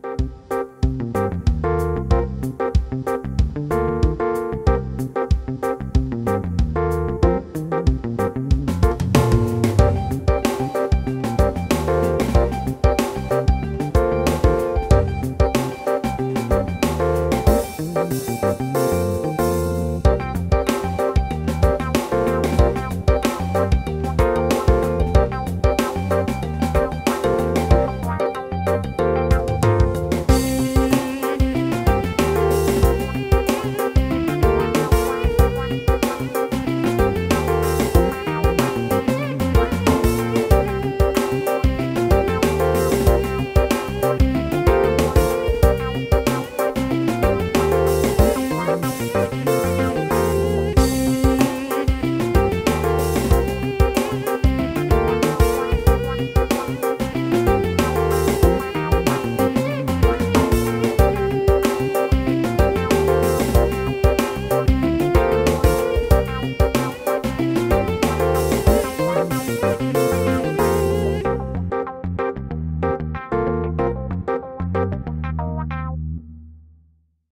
Bye.